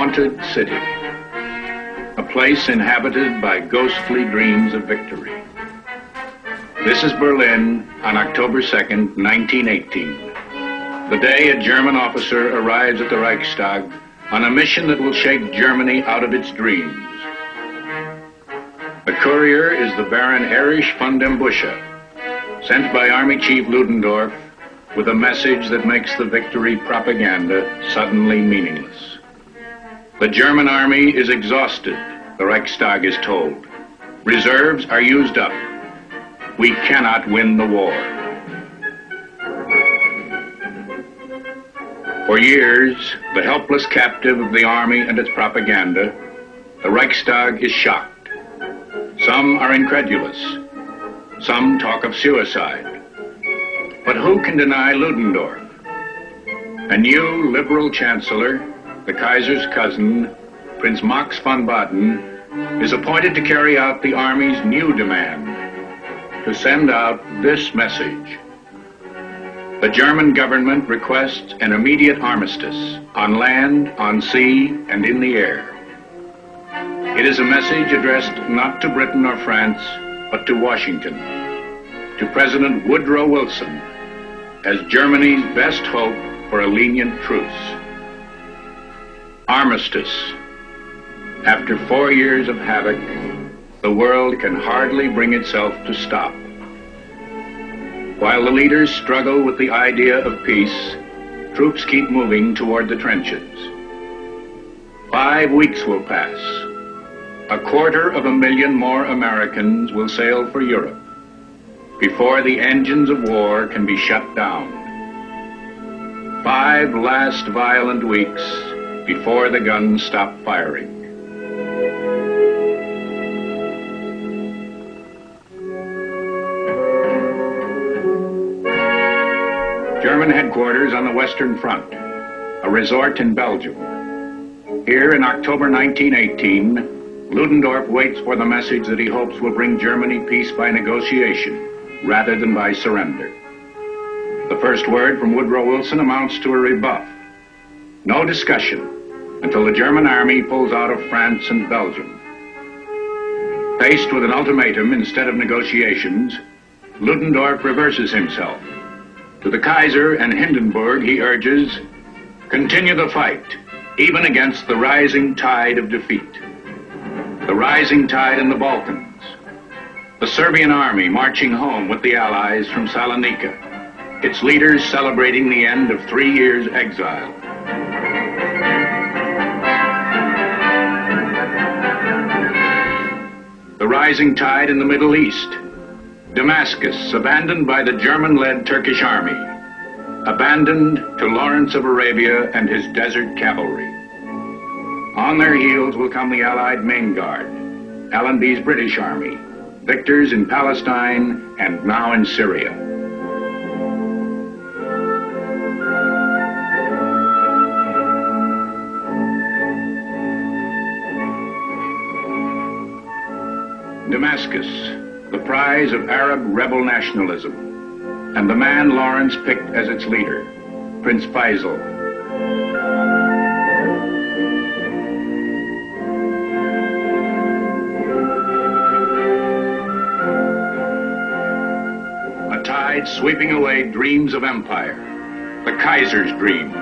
haunted city, a place inhabited by ghostly dreams of victory. This is Berlin on October 2nd, 1918. The day a German officer arrives at the Reichstag on a mission that will shake Germany out of its dreams. The courier is the Baron Erich von dem Bussche, sent by Army Chief Ludendorff with a message that makes the victory propaganda suddenly meaningless. The German army is exhausted, the Reichstag is told. Reserves are used up. We cannot win the war. For years, the helpless captive of the army and its propaganda, the Reichstag is shocked. Some are incredulous. Some talk of suicide. But who can deny Ludendorff? A new liberal chancellor, the Kaiser's cousin, Prince Max von Baden, is appointed to carry out the army's new demand to send out this message. The German government requests an immediate armistice on land, on sea, and in the air. It is a message addressed not to Britain or France, but to Washington, to President Woodrow Wilson, as Germany's best hope for a lenient truce. Armistice. After four years of havoc, the world can hardly bring itself to stop. While the leaders struggle with the idea of peace, troops keep moving toward the trenches. Five weeks will pass. A quarter of a million more Americans will sail for Europe before the engines of war can be shut down. Five last violent weeks before the guns stop firing. German headquarters on the Western Front, a resort in Belgium. Here in October 1918, Ludendorff waits for the message that he hopes will bring Germany peace by negotiation rather than by surrender. The first word from Woodrow Wilson amounts to a rebuff. No discussion until the German army pulls out of France and Belgium. Faced with an ultimatum instead of negotiations, Ludendorff reverses himself. To the Kaiser and Hindenburg, he urges, continue the fight, even against the rising tide of defeat. The rising tide in the Balkans. The Serbian army marching home with the Allies from Salonika. Its leaders celebrating the end of three years' exile. The rising tide in the Middle East. Damascus, abandoned by the German-led Turkish army, abandoned to Lawrence of Arabia and his desert cavalry. On their heels will come the Allied main guard, Allenby's British army, victors in Palestine and now in Syria. Damascus, the prize of Arab rebel nationalism, and the man Lawrence picked as its leader, Prince Faisal. A tide sweeping away dreams of empire, the Kaiser's dream,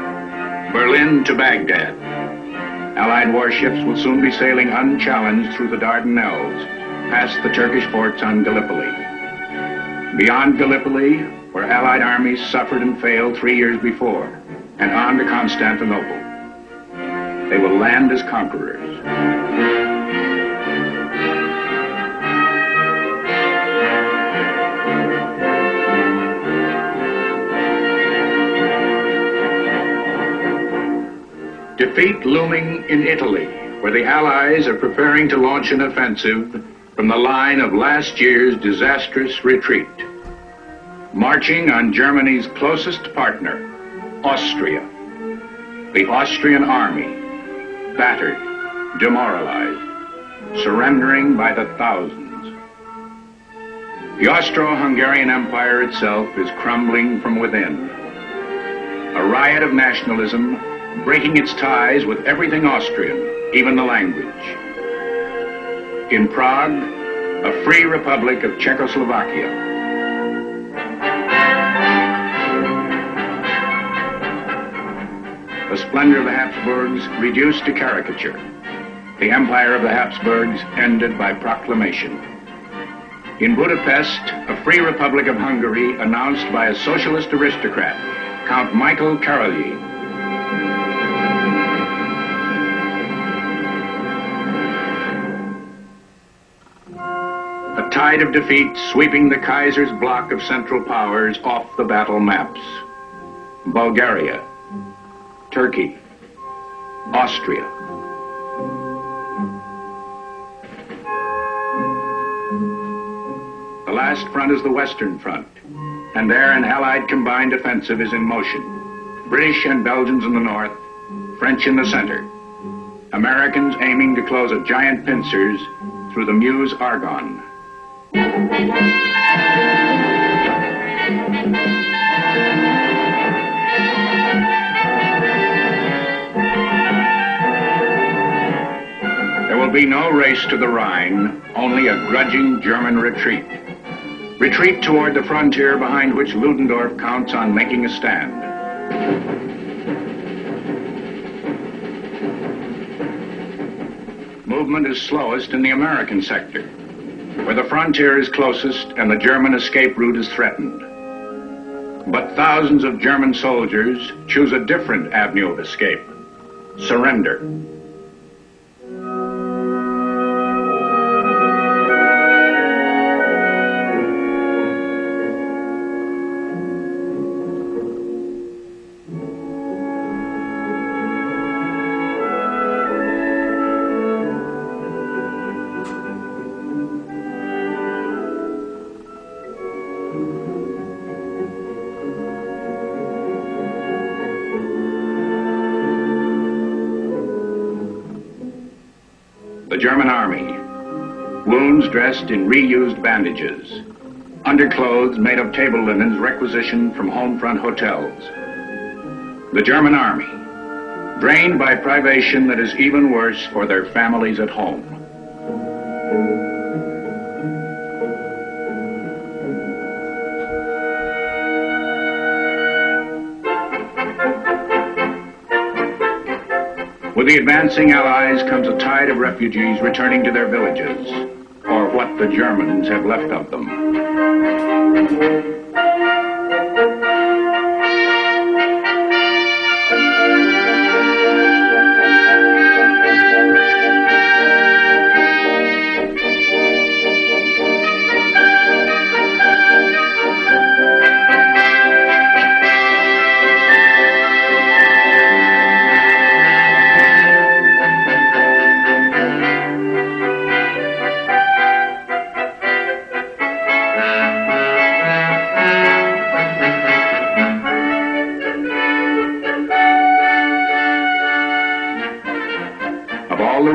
Berlin to Baghdad. Allied warships will soon be sailing unchallenged through the Dardanelles, past the Turkish forts on Gallipoli. Beyond Gallipoli, where Allied armies suffered and failed three years before, and on to Constantinople. They will land as conquerors. Defeat looming in Italy, where the Allies are preparing to launch an offensive from the line of last year's disastrous retreat. Marching on Germany's closest partner, Austria. The Austrian army, battered, demoralized, surrendering by the thousands. The Austro-Hungarian Empire itself is crumbling from within. A riot of nationalism breaking its ties with everything Austrian, even the language. In Prague, a free republic of Czechoslovakia. The splendor of the Habsburgs reduced to caricature. The empire of the Habsburgs ended by proclamation. In Budapest, a free republic of Hungary announced by a socialist aristocrat, Count Michael Károlyi. Tide of defeat sweeping the Kaiser's bloc of Central Powers off the battle maps. Bulgaria, Turkey, Austria. The last front is the Western Front, and there an Allied combined offensive is in motion. British and Belgians in the north, French in the center. Americans aiming to close a giant pincers through the Meuse Argonne. There will be no race to the Rhine, only a grudging German retreat. Retreat toward the frontier behind which Ludendorff counts on making a stand. Movement is slowest in the American sector, where the frontier is closest and the German escape route is threatened. But thousands of German soldiers choose a different avenue of escape surrender. The German army. Wounds dressed in reused bandages. Underclothes made of table linens requisitioned from home front hotels. The German army. Drained by privation that is even worse for their families at home. The advancing Allies comes a tide of refugees returning to their villages, or what the Germans have left of them.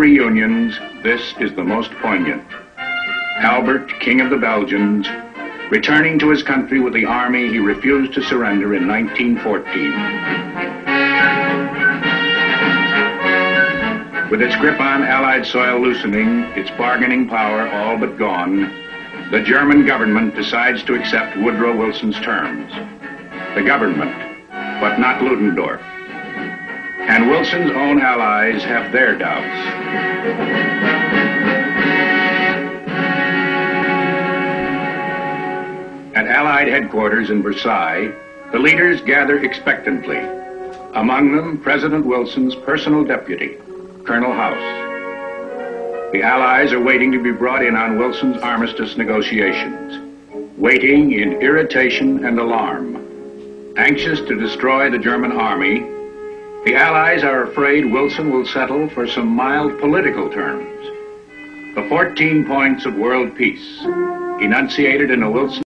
Reunions, this is the most poignant. Albert, King of the Belgians, returning to his country with the army he refused to surrender in 1914. With its grip on Allied soil loosening, its bargaining power all but gone, the German government decides to accept Woodrow Wilson's terms. The government, but not Ludendorff. And Wilson's own allies have their doubts. At Allied headquarters in Versailles, the leaders gather expectantly. Among them, President Wilson's personal deputy, Colonel House. The Allies are waiting to be brought in on Wilson's armistice negotiations, waiting in irritation and alarm. Anxious to destroy the German army, the Allies are afraid Wilson will settle for some mild political terms. The 14 points of world peace, enunciated in a Wilson